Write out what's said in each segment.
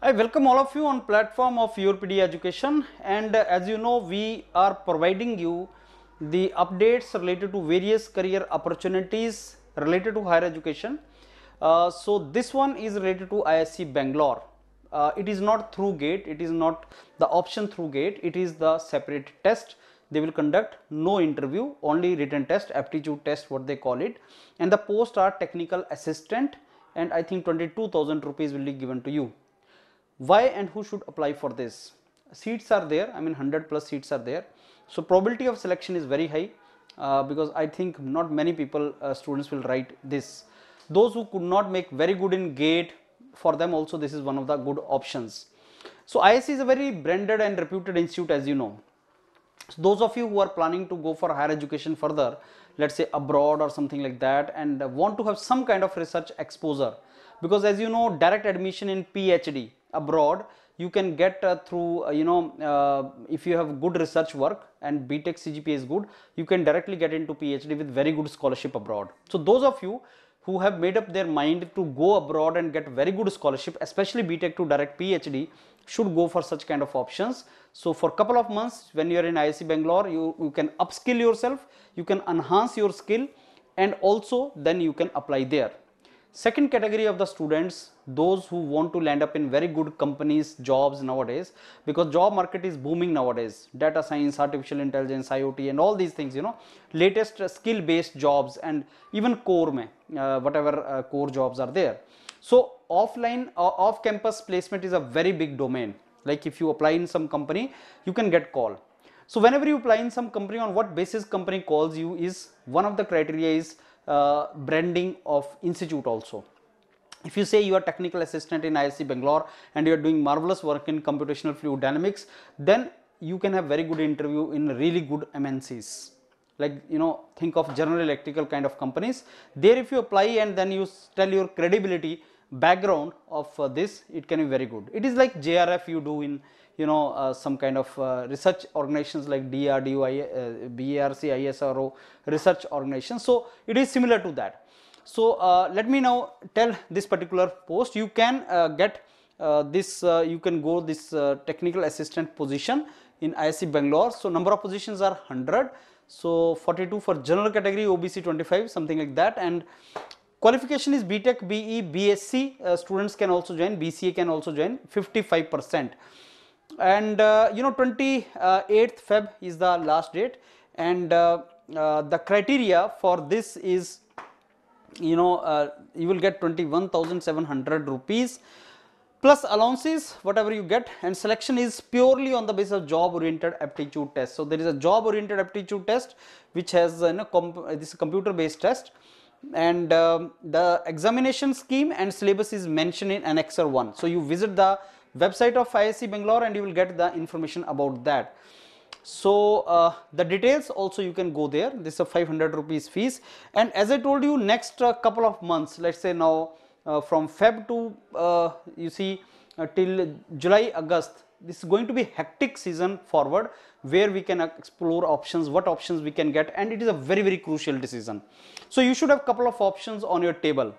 I welcome all of you on platform of YourPedia Education and uh, as you know we are providing you the updates related to various career opportunities related to higher education. Uh, so this one is related to ISC Bangalore. Uh, it is not through gate, it is not the option through gate, it is the separate test. They will conduct no interview, only written test, aptitude test what they call it and the post are technical assistant and I think 22,000 rupees will be given to you why and who should apply for this? Seats are there. I mean 100 plus seats are there. So probability of selection is very high uh, because i think not many people uh, students will write this. Those who could not make very good in gate for them also this is one of the good options. So ISC is a very branded and reputed institute as you know. So those of you who are planning to go for higher education further let's say abroad or something like that and want to have some kind of research exposure. Because as you know direct admission in phd abroad you can get uh, through uh, you know uh, if you have good research work and btech cgpa is good you can directly get into phd with very good scholarship abroad. So those of you who have made up their mind to go abroad and get very good scholarship especially btech to direct phd should go for such kind of options. So for couple of months when you are in isc bangalore you, you can upskill yourself you can enhance your skill and also then you can apply there Second category of the students, those who want to land up in very good companies, jobs nowadays, because job market is booming nowadays. Data science, artificial intelligence, IoT and all these things, you know, latest skill based jobs and even core mein, uh, whatever uh, core jobs are there. So offline, uh, off campus placement is a very big domain. Like if you apply in some company, you can get call. So whenever you apply in some company on what basis company calls you is one of the criteria is uh, branding of institute also. If you say you are technical assistant in ISC Bangalore and you are doing marvelous work in computational fluid dynamics, then you can have very good interview in really good MNCs. Like you know, think of General Electrical kind of companies. There, if you apply and then you tell your credibility background of uh, this, it can be very good. It is like JRF you do in you know uh, some kind of uh, research organizations like DRDO, uh, BARC, ISRO research organizations. So it is similar to that. So uh, let me now tell this particular post you can uh, get uh, this you can go this technical assistant position in ISC Bangalore. So number of positions are 100. So 42 for general category OBC 25 something like that and qualification is BTech, BE, BSc students can also join BCA can also join 55 percent and uh, you know 28th Feb is the last date. And uh, uh, the criteria for this is you know uh, you will get 21700 rupees plus allowances whatever you get. And selection is purely on the basis of job oriented aptitude test. So there is a job oriented aptitude test which has uh, you know comp this computer based test. And um, the examination scheme and syllabus is mentioned in annexure 1 so you visit the website of ISC Bangalore and you will get the information about that. So uh, the details also you can go there this is a 500 rupees fees and as I told you next uh, couple of months let us say now uh, from Feb to uh, you see uh, till July August this is going to be hectic season forward where we can explore options what options we can get and it is a very very crucial decision. So you should have couple of options on your table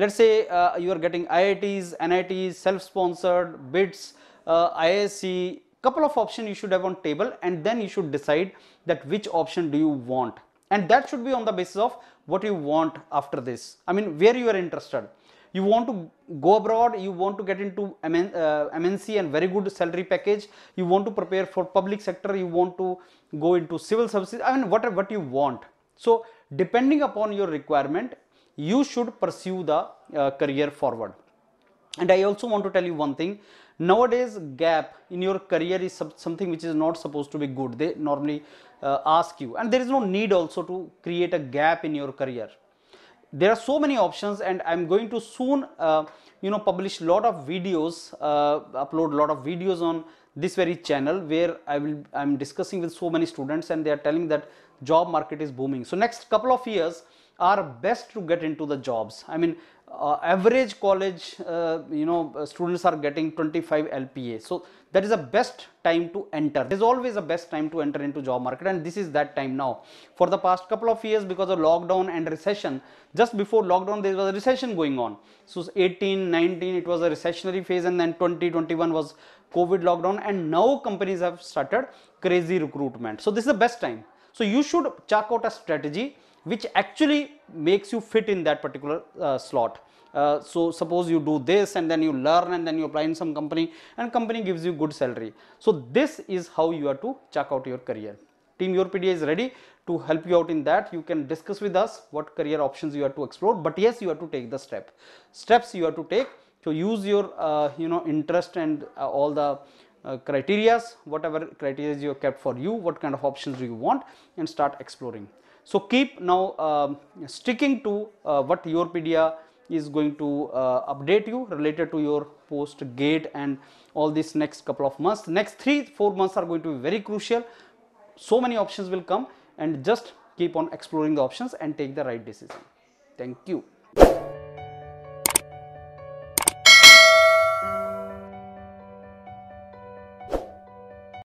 let us say uh, you are getting IITs, NITs, self-sponsored, BITS, uh, ISC, couple of options you should have on table and then you should decide that which option do you want and that should be on the basis of what you want after this. I mean where you are interested. You want to go abroad, you want to get into MN, uh, MNC and very good salary package, you want to prepare for public sector, you want to go into civil services, I mean whatever what you want. So depending upon your requirement you should pursue the uh, career forward. And I also want to tell you one thing. Nowadays gap in your career is something which is not supposed to be good. They normally uh, ask you. And there is no need also to create a gap in your career. There are so many options and i'm going to soon uh, you know publish lot of videos uh, upload lot of videos on this very channel where i will i'm discussing with so many students and they are telling that job market is booming. So next couple of years are best to get into the jobs. I mean uh, average college uh, you know uh, students are getting 25 lpa so that is the best time to enter. There's always a best time to enter into job market and this is that time now. For the past couple of years because of lockdown and recession just before lockdown there was a recession going on. So 18 19 it was a recessionary phase and then 2021 was covid lockdown and now companies have started crazy recruitment. So this is the best time. So you should check out a strategy which actually makes you fit in that particular uh, slot. Uh, so suppose you do this and then you learn and then you apply in some company and company gives you good salary. So this is how you are to check out your career. Team YourPedia is ready to help you out in that. You can discuss with us what career options you have to explore, but yes, you have to take the step. Steps you have to take to use your uh, you know interest and uh, all the uh, criterias, whatever criteria you have kept for you, what kind of options do you want, and start exploring. So keep now um, sticking to uh, what Yourpedia is going to uh, update you related to your post gate and all these next couple of months. Next three four months are going to be very crucial. So many options will come and just keep on exploring the options and take the right decision. Thank you.